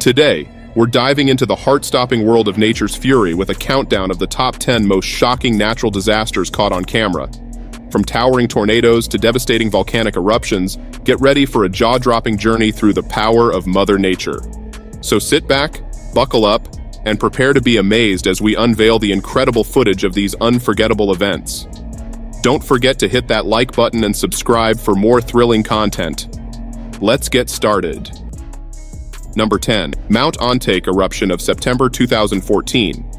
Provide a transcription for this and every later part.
Today, we're diving into the heart-stopping world of nature's fury with a countdown of the top 10 most shocking natural disasters caught on camera. From towering tornadoes to devastating volcanic eruptions, get ready for a jaw-dropping journey through the power of Mother Nature. So sit back, buckle up, and prepare to be amazed as we unveil the incredible footage of these unforgettable events. Don't forget to hit that like button and subscribe for more thrilling content. Let's get started. Number 10. Mount Ontake eruption of September 2014.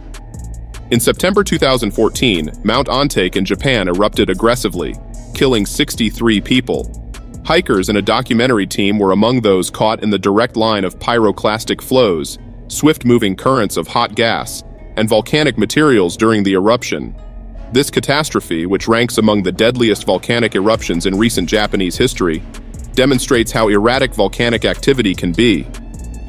In September 2014, Mount Ontake in Japan erupted aggressively, killing 63 people. Hikers and a documentary team were among those caught in the direct line of pyroclastic flows, swift-moving currents of hot gas, and volcanic materials during the eruption. This catastrophe, which ranks among the deadliest volcanic eruptions in recent Japanese history, demonstrates how erratic volcanic activity can be.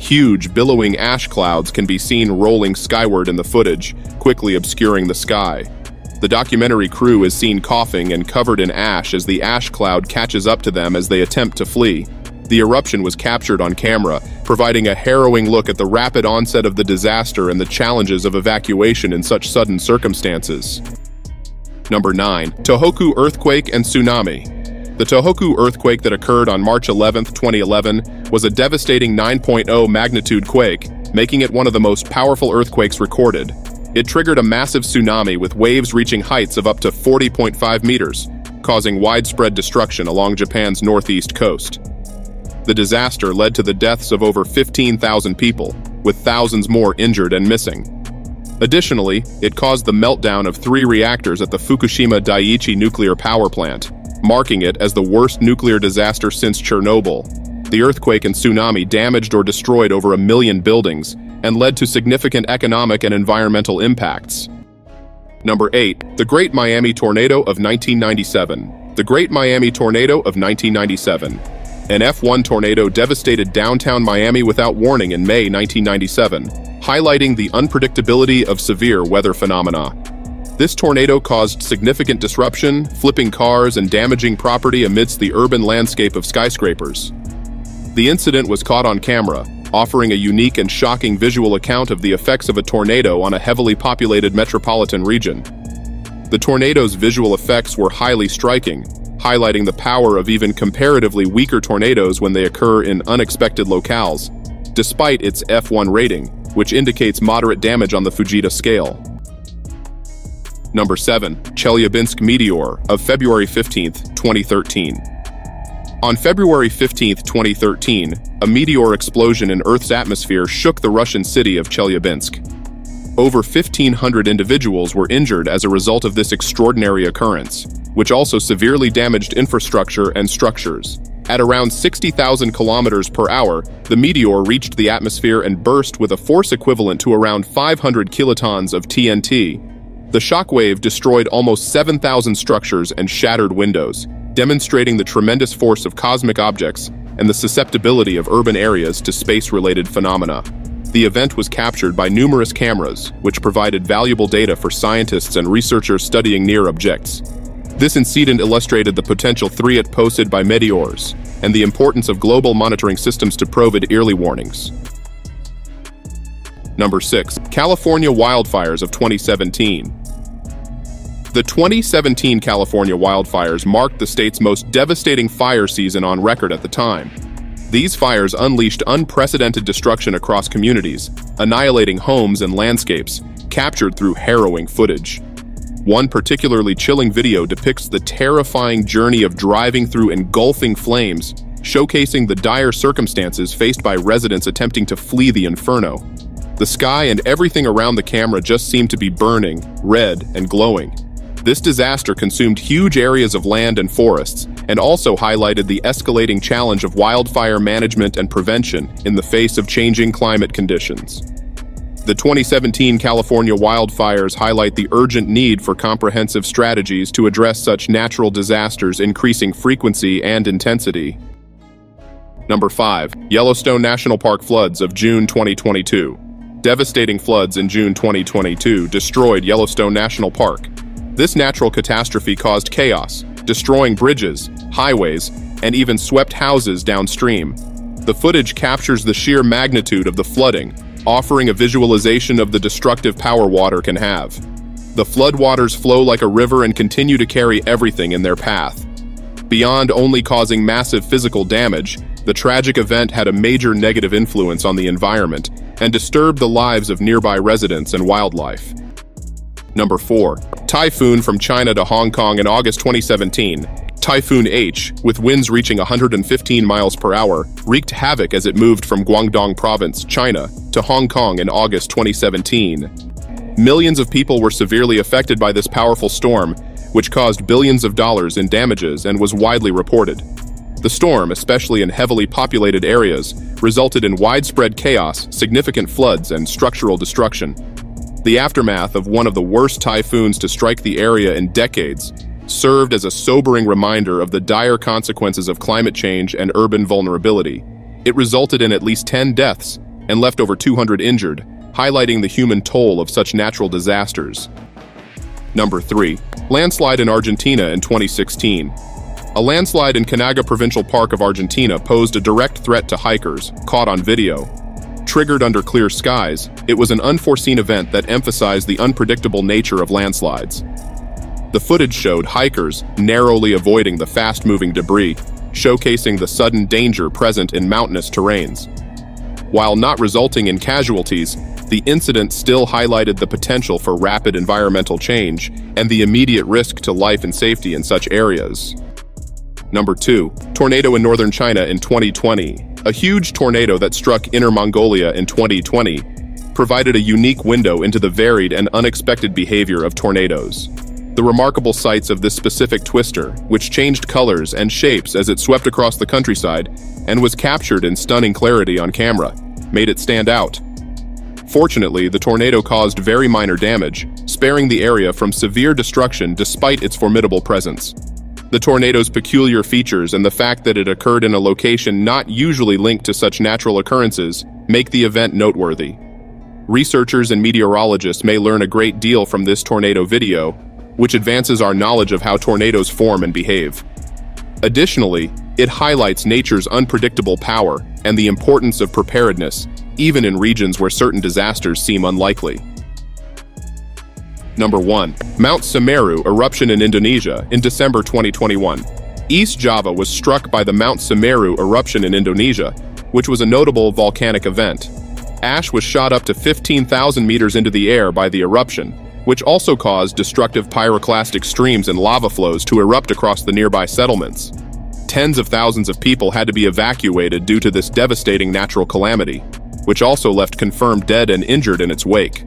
Huge, billowing ash clouds can be seen rolling skyward in the footage, quickly obscuring the sky. The documentary crew is seen coughing and covered in ash as the ash cloud catches up to them as they attempt to flee. The eruption was captured on camera, providing a harrowing look at the rapid onset of the disaster and the challenges of evacuation in such sudden circumstances. Number 9. Tohoku Earthquake and Tsunami the Tohoku earthquake that occurred on March 11, 2011, was a devastating 9.0 magnitude quake, making it one of the most powerful earthquakes recorded. It triggered a massive tsunami with waves reaching heights of up to 40.5 meters, causing widespread destruction along Japan's northeast coast. The disaster led to the deaths of over 15,000 people, with thousands more injured and missing. Additionally, it caused the meltdown of three reactors at the Fukushima Daiichi nuclear power plant, marking it as the worst nuclear disaster since Chernobyl. The earthquake and tsunami damaged or destroyed over a million buildings and led to significant economic and environmental impacts. Number 8. The Great Miami Tornado of 1997 The Great Miami Tornado of 1997 An F1 tornado devastated downtown Miami without warning in May 1997, highlighting the unpredictability of severe weather phenomena. This tornado caused significant disruption, flipping cars and damaging property amidst the urban landscape of skyscrapers. The incident was caught on camera, offering a unique and shocking visual account of the effects of a tornado on a heavily populated metropolitan region. The tornado's visual effects were highly striking, highlighting the power of even comparatively weaker tornadoes when they occur in unexpected locales, despite its F1 rating, which indicates moderate damage on the Fujita scale. Number 7. Chelyabinsk Meteor of February 15, 2013. On February 15, 2013, a meteor explosion in Earth's atmosphere shook the Russian city of Chelyabinsk. Over 1,500 individuals were injured as a result of this extraordinary occurrence, which also severely damaged infrastructure and structures. At around 60,000 kilometers per hour, the meteor reached the atmosphere and burst with a force equivalent to around 500 kilotons of TNT, the shockwave destroyed almost 7,000 structures and shattered windows, demonstrating the tremendous force of cosmic objects and the susceptibility of urban areas to space-related phenomena. The event was captured by numerous cameras, which provided valuable data for scientists and researchers studying near objects. This incident illustrated the potential threat posed by meteors and the importance of global monitoring systems to provide early warnings. Number 6. California Wildfires of 2017 the 2017 California wildfires marked the state's most devastating fire season on record at the time. These fires unleashed unprecedented destruction across communities, annihilating homes and landscapes, captured through harrowing footage. One particularly chilling video depicts the terrifying journey of driving through engulfing flames, showcasing the dire circumstances faced by residents attempting to flee the inferno. The sky and everything around the camera just seemed to be burning, red, and glowing, this disaster consumed huge areas of land and forests, and also highlighted the escalating challenge of wildfire management and prevention in the face of changing climate conditions. The 2017 California wildfires highlight the urgent need for comprehensive strategies to address such natural disasters' increasing frequency and intensity. Number 5. Yellowstone National Park floods of June 2022. Devastating floods in June 2022 destroyed Yellowstone National Park, this natural catastrophe caused chaos, destroying bridges, highways, and even swept houses downstream. The footage captures the sheer magnitude of the flooding, offering a visualization of the destructive power water can have. The floodwaters flow like a river and continue to carry everything in their path. Beyond only causing massive physical damage, the tragic event had a major negative influence on the environment and disturbed the lives of nearby residents and wildlife. Number 4. Typhoon from China to Hong Kong in August 2017. Typhoon H, with winds reaching 115 miles per hour, wreaked havoc as it moved from Guangdong Province, China, to Hong Kong in August 2017. Millions of people were severely affected by this powerful storm, which caused billions of dollars in damages and was widely reported. The storm, especially in heavily populated areas, resulted in widespread chaos, significant floods, and structural destruction. The aftermath of one of the worst typhoons to strike the area in decades served as a sobering reminder of the dire consequences of climate change and urban vulnerability. It resulted in at least 10 deaths and left over 200 injured, highlighting the human toll of such natural disasters. Number 3. Landslide in Argentina in 2016. A landslide in Canaga Provincial Park of Argentina posed a direct threat to hikers, caught on video. Triggered under clear skies, it was an unforeseen event that emphasized the unpredictable nature of landslides. The footage showed hikers narrowly avoiding the fast-moving debris, showcasing the sudden danger present in mountainous terrains. While not resulting in casualties, the incident still highlighted the potential for rapid environmental change and the immediate risk to life and safety in such areas. Number 2. Tornado in northern China in 2020. A huge tornado that struck Inner Mongolia in 2020 provided a unique window into the varied and unexpected behavior of tornadoes. The remarkable sights of this specific twister, which changed colors and shapes as it swept across the countryside and was captured in stunning clarity on camera, made it stand out. Fortunately, the tornado caused very minor damage, sparing the area from severe destruction despite its formidable presence. The tornado's peculiar features and the fact that it occurred in a location not usually linked to such natural occurrences make the event noteworthy. Researchers and meteorologists may learn a great deal from this tornado video, which advances our knowledge of how tornadoes form and behave. Additionally, it highlights nature's unpredictable power and the importance of preparedness, even in regions where certain disasters seem unlikely. Number 1. Mount Semeru eruption in Indonesia in December 2021. East Java was struck by the Mount Semeru eruption in Indonesia, which was a notable volcanic event. Ash was shot up to 15,000 meters into the air by the eruption, which also caused destructive pyroclastic streams and lava flows to erupt across the nearby settlements. Tens of thousands of people had to be evacuated due to this devastating natural calamity which also left confirmed dead and injured in its wake.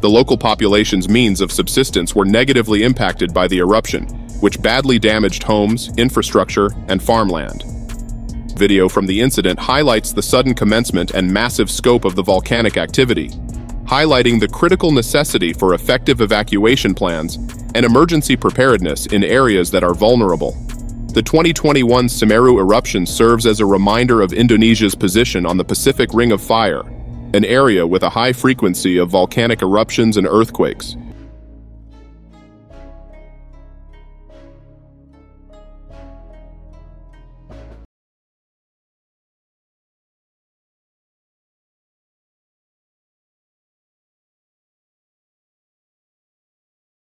The local population's means of subsistence were negatively impacted by the eruption, which badly damaged homes, infrastructure, and farmland. Video from the incident highlights the sudden commencement and massive scope of the volcanic activity, highlighting the critical necessity for effective evacuation plans and emergency preparedness in areas that are vulnerable. The 2021 Semeru eruption serves as a reminder of Indonesia's position on the Pacific Ring of Fire, an area with a high frequency of volcanic eruptions and earthquakes.